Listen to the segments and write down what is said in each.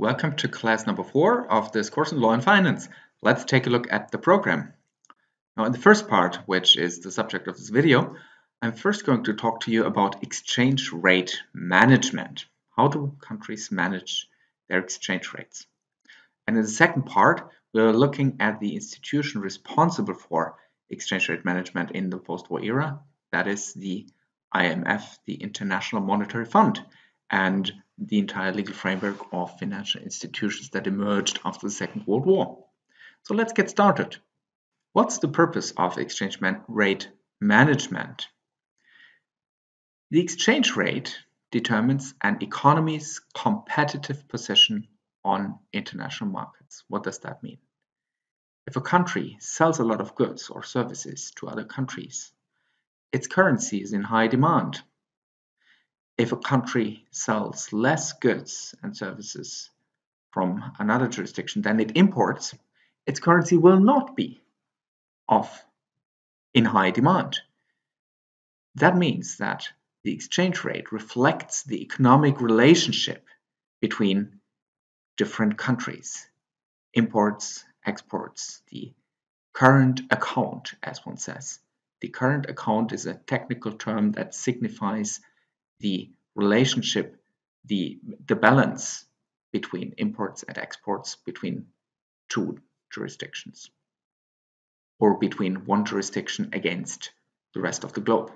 Welcome to class number four of this course in Law and Finance. Let's take a look at the program. Now in the first part, which is the subject of this video, I'm first going to talk to you about exchange rate management. How do countries manage their exchange rates? And in the second part, we're looking at the institution responsible for exchange rate management in the post-war era. That is the IMF, the International Monetary Fund, and the entire legal framework of financial institutions that emerged after the Second World War. So let's get started. What's the purpose of exchange rate management? The exchange rate determines an economy's competitive position on international markets. What does that mean? If a country sells a lot of goods or services to other countries, its currency is in high demand if a country sells less goods and services from another jurisdiction than it imports, its currency will not be of in high demand. That means that the exchange rate reflects the economic relationship between different countries, imports, exports, the current account, as one says. The current account is a technical term that signifies the relationship, the, the balance between imports and exports between two jurisdictions or between one jurisdiction against the rest of the globe.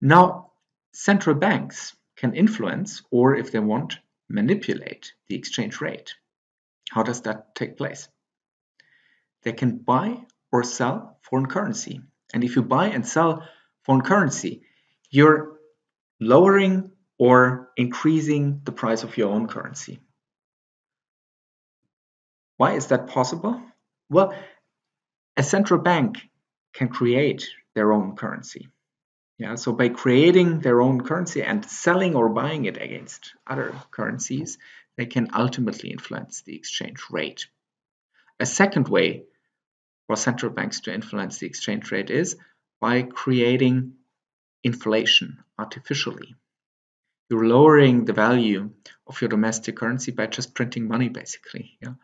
Now, central banks can influence or, if they want, manipulate the exchange rate. How does that take place? They can buy or sell foreign currency. And if you buy and sell foreign currency, you're lowering or increasing the price of your own currency. Why is that possible? Well, a central bank can create their own currency. Yeah, so by creating their own currency and selling or buying it against other currencies, they can ultimately influence the exchange rate. A second way for central banks to influence the exchange rate is by creating inflation artificially. You're lowering the value of your domestic currency by just printing money, basically, yeah,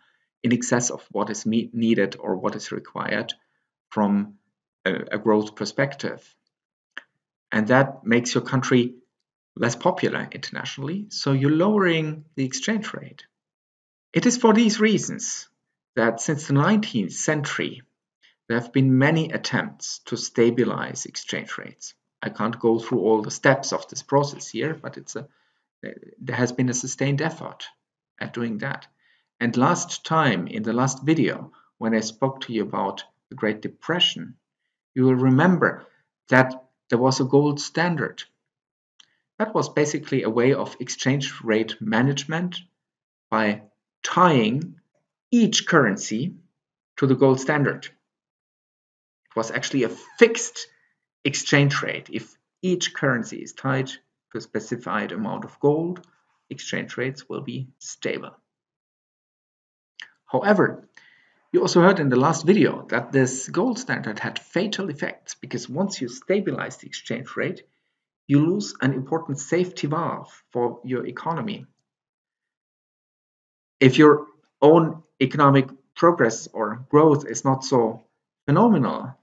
in excess of what is needed or what is required from a, a growth perspective. And that makes your country less popular internationally, so you're lowering the exchange rate. It is for these reasons that since the 19th century, there have been many attempts to stabilize exchange rates. I can't go through all the steps of this process here, but it's a there has been a sustained effort at doing that. And last time in the last video, when I spoke to you about the Great Depression, you will remember that there was a gold standard. That was basically a way of exchange rate management by tying each currency to the gold standard. It was actually a fixed exchange rate. If each currency is tied to a specified amount of gold, exchange rates will be stable. However, you also heard in the last video that this gold standard had fatal effects because once you stabilize the exchange rate, you lose an important safety valve for your economy. If your own economic progress or growth is not so phenomenal,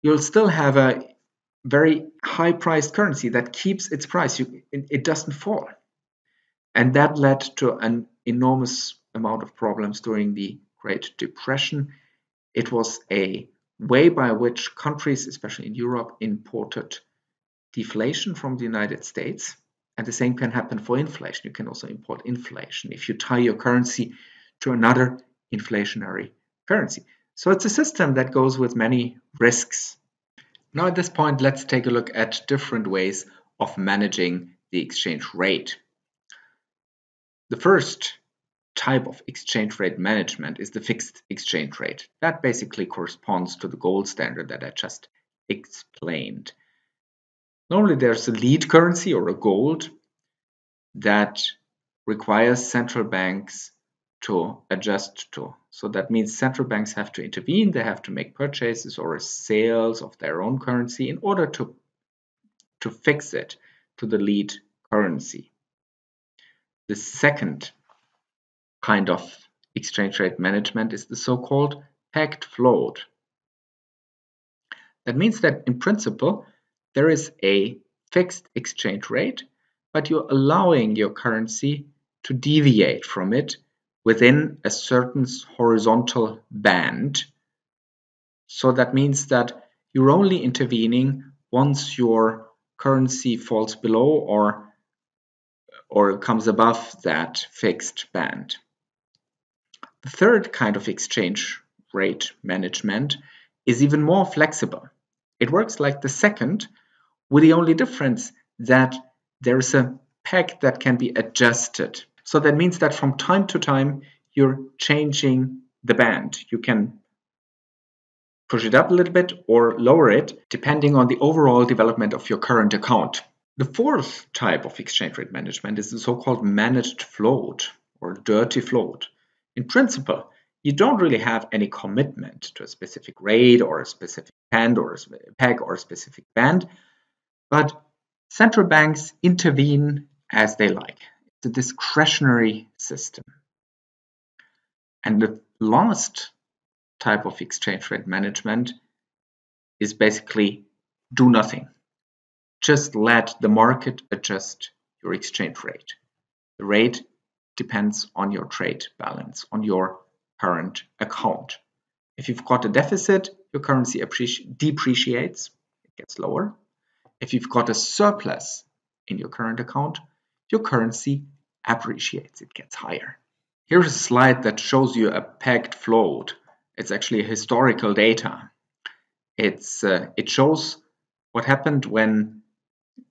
you'll still have a very high priced currency that keeps its price. You, it, it doesn't fall. And that led to an enormous amount of problems during the Great Depression. It was a way by which countries, especially in Europe, imported deflation from the United States. And the same can happen for inflation. You can also import inflation if you tie your currency to another inflationary currency. So it's a system that goes with many risks. Now at this point, let's take a look at different ways of managing the exchange rate. The first type of exchange rate management is the fixed exchange rate. That basically corresponds to the gold standard that I just explained. Normally there's a lead currency or a gold that requires central banks to adjust to. So that means central banks have to intervene, they have to make purchases or sales of their own currency in order to, to fix it to the lead currency. The second kind of exchange rate management is the so-called pegged float. That means that in principle, there is a fixed exchange rate, but you're allowing your currency to deviate from it within a certain horizontal band. So that means that you're only intervening once your currency falls below or, or comes above that fixed band. The third kind of exchange rate management is even more flexible. It works like the second, with the only difference that there is a peg that can be adjusted. So that means that from time to time you're changing the band. You can push it up a little bit or lower it depending on the overall development of your current account. The fourth type of exchange rate management is the so-called managed float or dirty float. In principle, you don't really have any commitment to a specific rate or a specific band or a peg or a specific band, but central banks intervene as they like. A discretionary system. And the last type of exchange rate management is basically do nothing. Just let the market adjust your exchange rate. The rate depends on your trade balance, on your current account. If you've got a deficit, your currency depreciates, it gets lower. If you've got a surplus in your current account, your currency appreciates, it gets higher. Here's a slide that shows you a pegged float. It's actually historical data. It's, uh, it shows what happened when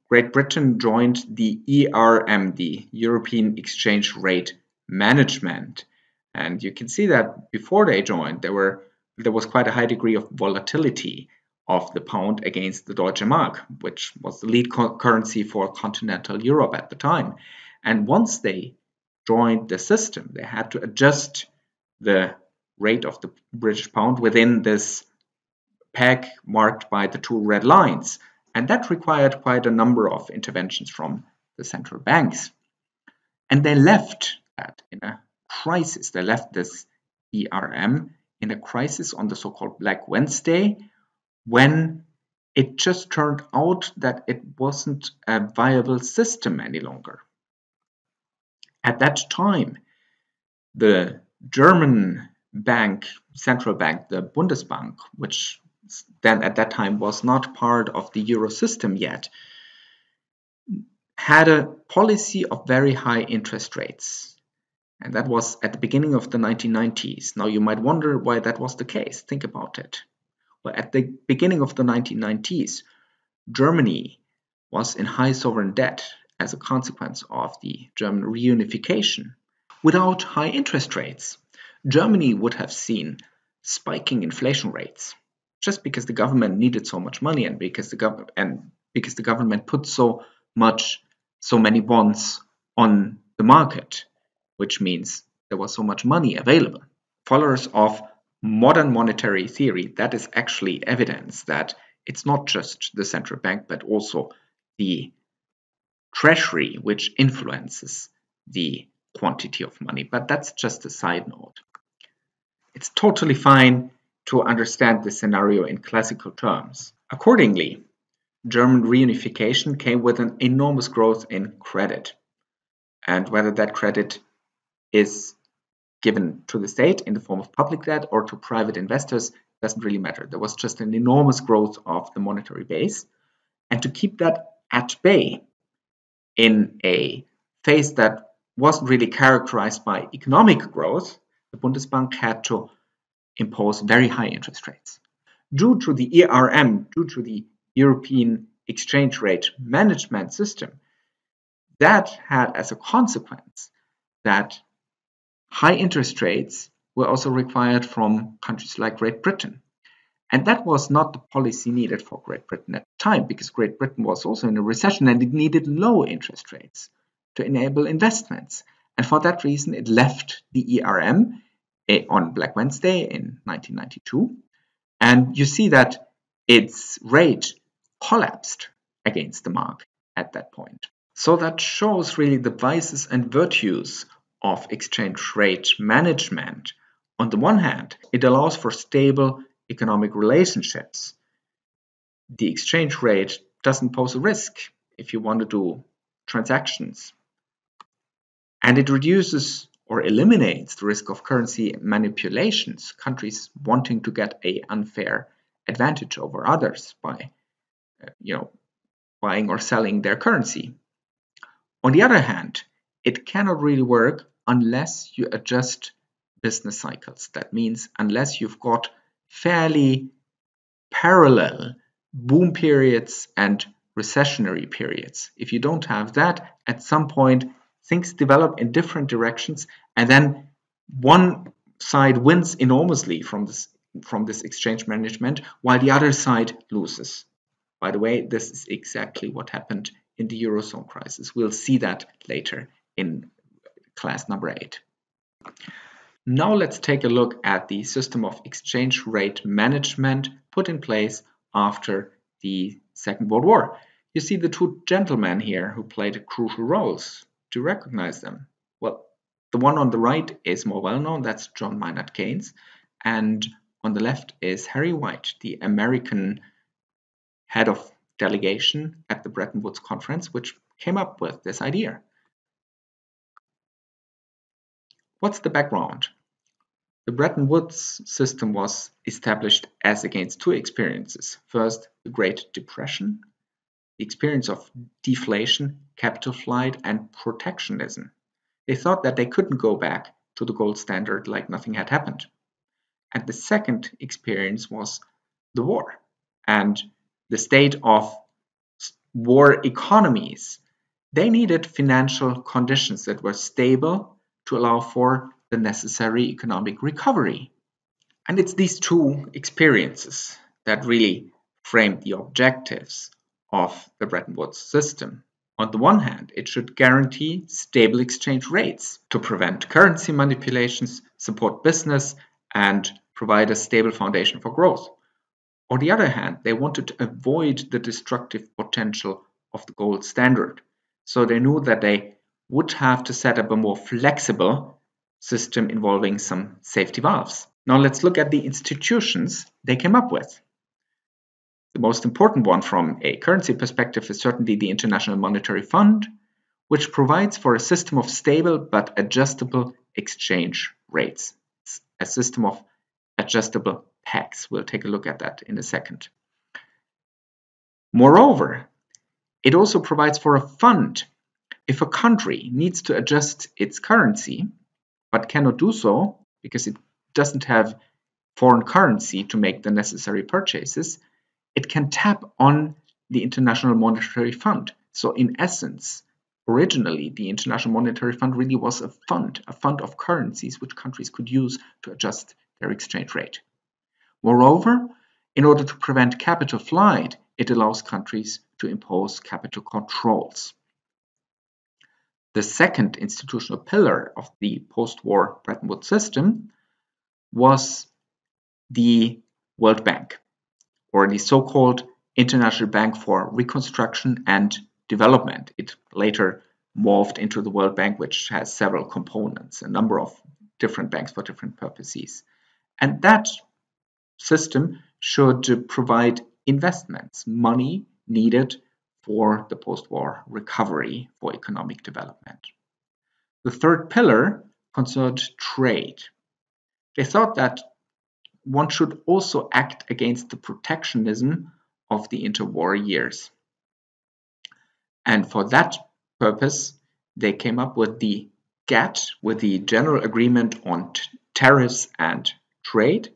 Great Britain joined the ERM, the European Exchange Rate Management. And you can see that before they joined, there were there was quite a high degree of volatility of the pound against the Deutsche Mark, which was the lead currency for continental Europe at the time. And once they joined the system, they had to adjust the rate of the British pound within this peg marked by the two red lines. And that required quite a number of interventions from the central banks. And they left that in a crisis. They left this ERM in a crisis on the so-called Black Wednesday when it just turned out that it wasn't a viable system any longer. At that time, the German bank, central bank, the Bundesbank, which then at that time was not part of the euro system yet, had a policy of very high interest rates. And that was at the beginning of the 1990s. Now you might wonder why that was the case. Think about it. Well, at the beginning of the 1990s, Germany was in high sovereign debt as a consequence of the German reunification. Without high interest rates, Germany would have seen spiking inflation rates just because the government needed so much money and because the government and because the government put so much so many bonds on the market which means there was so much money available. Followers of modern monetary theory, that is actually evidence that it's not just the central bank, but also the treasury which influences the quantity of money. But that's just a side note. It's totally fine to understand the scenario in classical terms. Accordingly, German reunification came with an enormous growth in credit. And whether that credit is given to the state in the form of public debt or to private investors doesn't really matter. There was just an enormous growth of the monetary base. And to keep that at bay in a phase that wasn't really characterized by economic growth, the Bundesbank had to impose very high interest rates. Due to the ERM, due to the European exchange rate management system, that had as a consequence that High interest rates were also required from countries like Great Britain. And that was not the policy needed for Great Britain at the time, because Great Britain was also in a recession and it needed low interest rates to enable investments. And for that reason, it left the ERM on Black Wednesday in 1992. And you see that its rate collapsed against the mark at that point. So that shows really the vices and virtues of exchange rate management. On the one hand, it allows for stable economic relationships. The exchange rate doesn't pose a risk if you want to do transactions. And it reduces or eliminates the risk of currency manipulations, countries wanting to get a unfair advantage over others by you know buying or selling their currency. On the other hand, it cannot really work unless you adjust business cycles. That means unless you've got fairly parallel boom periods and recessionary periods. If you don't have that, at some point things develop in different directions and then one side wins enormously from this from this exchange management while the other side loses. By the way, this is exactly what happened in the Eurozone crisis. We'll see that later in class number 8. Now let's take a look at the system of exchange rate management put in place after the Second World War. You see the two gentlemen here who played crucial roles. Do you recognize them? Well, the one on the right is more well known, that's John Maynard Keynes, and on the left is Harry White, the American head of delegation at the Bretton Woods conference, which came up with this idea. What's the background? The Bretton Woods system was established as against two experiences. First, the Great Depression, the experience of deflation, capital flight, and protectionism. They thought that they couldn't go back to the gold standard like nothing had happened. And the second experience was the war and the state of war economies. They needed financial conditions that were stable to allow for the necessary economic recovery. And it's these two experiences that really framed the objectives of the Bretton Woods system. On the one hand, it should guarantee stable exchange rates to prevent currency manipulations, support business, and provide a stable foundation for growth. On the other hand, they wanted to avoid the destructive potential of the gold standard. So they knew that they would have to set up a more flexible system involving some safety valves. Now let's look at the institutions they came up with. The most important one from a currency perspective is certainly the International Monetary Fund, which provides for a system of stable but adjustable exchange rates. A system of adjustable pegs. We'll take a look at that in a second. Moreover, it also provides for a fund. If a country needs to adjust its currency, but cannot do so because it doesn't have foreign currency to make the necessary purchases, it can tap on the International Monetary Fund. So in essence, originally the International Monetary Fund really was a fund, a fund of currencies which countries could use to adjust their exchange rate. Moreover, in order to prevent capital flight, it allows countries to impose capital controls. The second institutional pillar of the post-war Bretton Woods system was the World Bank or the so-called International Bank for Reconstruction and Development. It later morphed into the World Bank, which has several components, a number of different banks for different purposes. And that system should provide investments, money needed for the post-war recovery for economic development. The third pillar concerned trade. They thought that one should also act against the protectionism of the interwar years. And for that purpose, they came up with the GATT, with the General Agreement on Tariffs and Trade.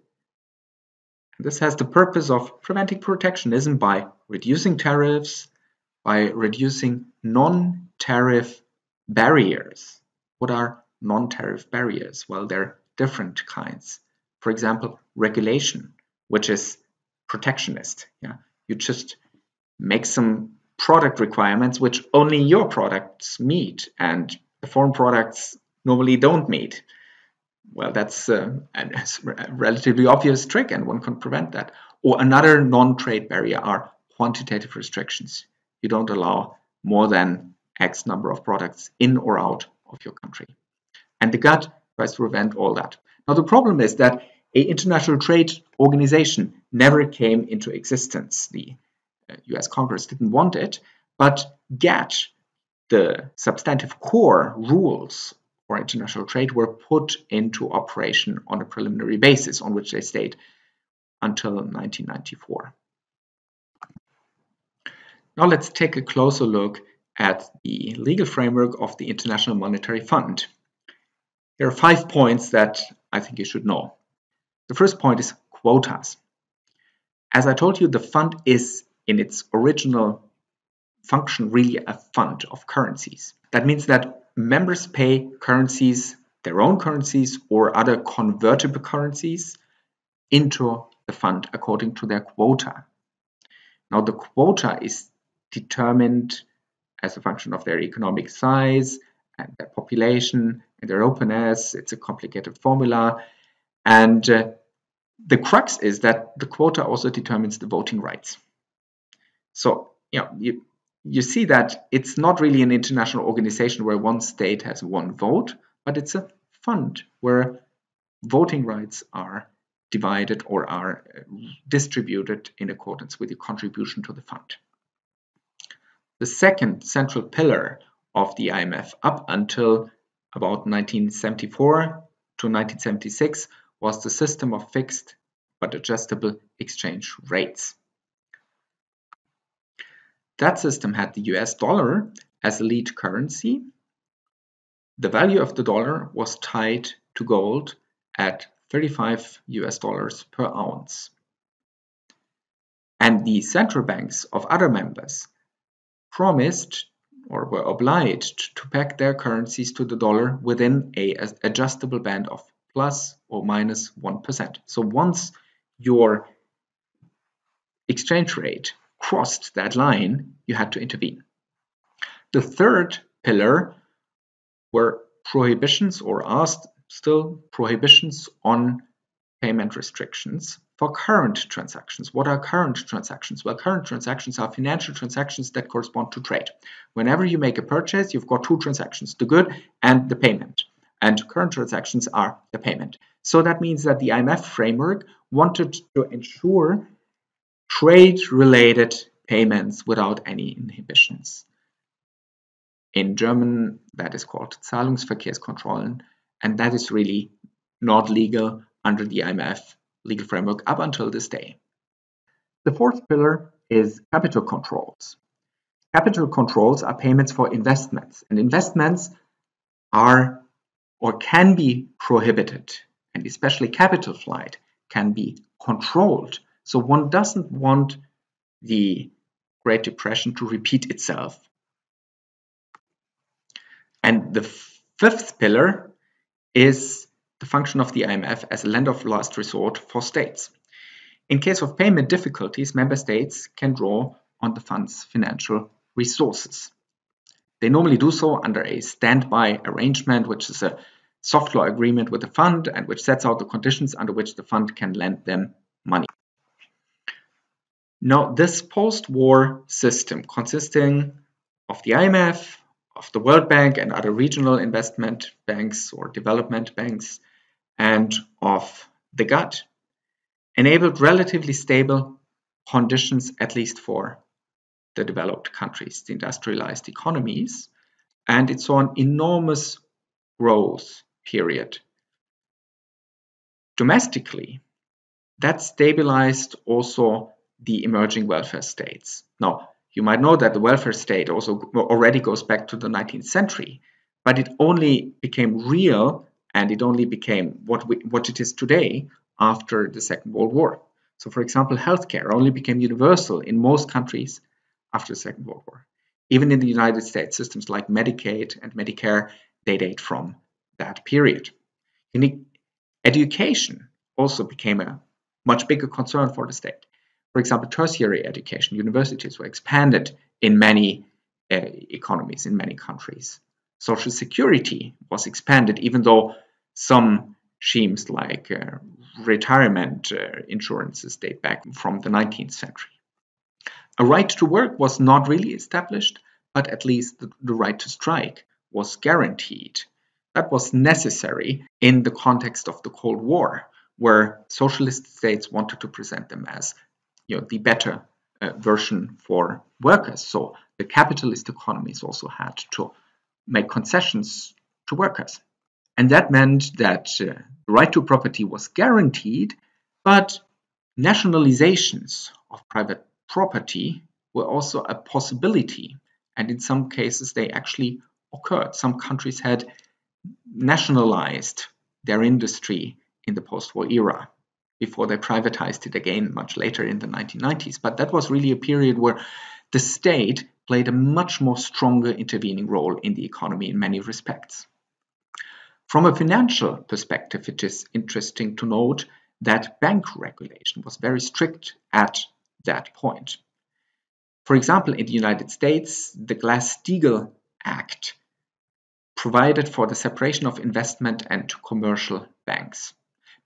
This has the purpose of preventing protectionism by reducing tariffs, by reducing non-tariff barriers. What are non-tariff barriers? Well, there are different kinds. For example, regulation, which is protectionist. Yeah, you just make some product requirements which only your products meet, and the foreign products normally don't meet. Well, that's uh, a relatively obvious trick, and one can prevent that. Or another non-trade barrier are quantitative restrictions. You don't allow more than X number of products in or out of your country. And the GATT tries to prevent all that. Now the problem is that a international trade organization never came into existence. The US uh, Congress didn't want it, but GATT, the substantive core rules for international trade, were put into operation on a preliminary basis on which they stayed until 1994. Now let's take a closer look at the legal framework of the International Monetary Fund. There are five points that I think you should know. The first point is quotas. As I told you, the fund is in its original function really a fund of currencies. That means that members pay currencies, their own currencies or other convertible currencies into the fund according to their quota. Now the quota is determined as a function of their economic size and their population and their openness. It's a complicated formula. And uh, the crux is that the quota also determines the voting rights. So, you know, you, you see that it's not really an international organization where one state has one vote, but it's a fund where voting rights are divided or are uh, distributed in accordance with your contribution to the fund. The second central pillar of the IMF up until about 1974 to 1976 was the system of fixed but adjustable exchange rates. That system had the US dollar as a lead currency. The value of the dollar was tied to gold at 35 US dollars per ounce. And the central banks of other members promised or were obliged to peg their currencies to the dollar within a adjustable band of plus or minus 1. So once your exchange rate crossed that line, you had to intervene. The third pillar were prohibitions or asked still prohibitions on payment restrictions for current transactions. What are current transactions? Well, current transactions are financial transactions that correspond to trade. Whenever you make a purchase, you've got two transactions, the good and the payment. And current transactions are the payment. So that means that the IMF framework wanted to ensure trade-related payments without any inhibitions. In German, that is called Zahlungsverkehrskontrollen, and that is really not legal under the IMF legal framework up until this day. The fourth pillar is capital controls. Capital controls are payments for investments, and investments are or can be prohibited, and especially capital flight can be controlled. So one doesn't want the Great Depression to repeat itself. And the fifth pillar is the function of the IMF as a lender of last resort for states. In case of payment difficulties, member states can draw on the fund's financial resources. They normally do so under a standby arrangement, which is a soft law agreement with the fund and which sets out the conditions under which the fund can lend them money. Now, this post-war system consisting of the IMF, of the World Bank and other regional investment banks or development banks, and of the GATT enabled relatively stable conditions, at least for the developed countries, the industrialized economies, and it saw an enormous growth period. Domestically, that stabilized also the emerging welfare states. Now, you might know that the welfare state also already goes back to the 19th century, but it only became real and it only became what, we, what it is today after the Second World War. So, for example, healthcare only became universal in most countries after the Second World War. Even in the United States, systems like Medicaid and Medicare, they date from that period. Education also became a much bigger concern for the state. For example, tertiary education, universities were expanded in many uh, economies, in many countries. Social security was expanded, even though some schemes like uh, retirement uh, insurances date back from the 19th century. A right to work was not really established, but at least the, the right to strike was guaranteed. That was necessary in the context of the Cold War, where socialist states wanted to present them as you know, the better uh, version for workers. So the capitalist economies also had to make concessions to workers. And that meant that uh, the right to property was guaranteed, but nationalizations of private property were also a possibility. And in some cases, they actually occurred. Some countries had nationalized their industry in the post war era before they privatized it again much later in the 1990s. But that was really a period where the state played a much more stronger intervening role in the economy in many respects. From a financial perspective, it is interesting to note that bank regulation was very strict at that point. For example, in the United States, the Glass-Steagall Act provided for the separation of investment and commercial banks.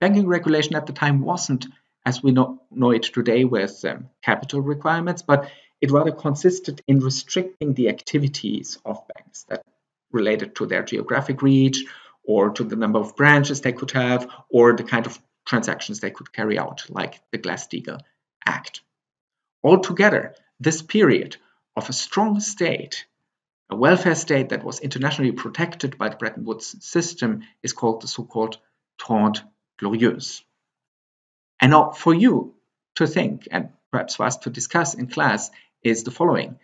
Banking regulation at the time wasn't as we know, know it today with um, capital requirements, but it rather consisted in restricting the activities of banks that related to their geographic reach or to the number of branches they could have or the kind of transactions they could carry out, like the Glass-Steagall Act. Altogether, this period of a strong state, a welfare state that was internationally protected by the Bretton Woods system, is called the so-called Trente Glorieuse. And now for you to think, and perhaps for us to discuss in class, is the following.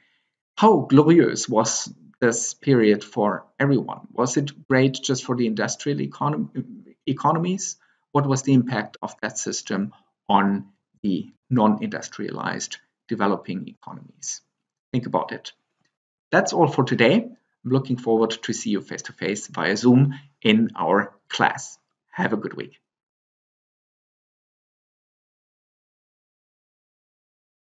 How glorious was this period for everyone? Was it great just for the industrial econom economies? What was the impact of that system on the non-industrialized developing economies? Think about it. That's all for today. I'm looking forward to see you face to face via Zoom in our class. Have a good week.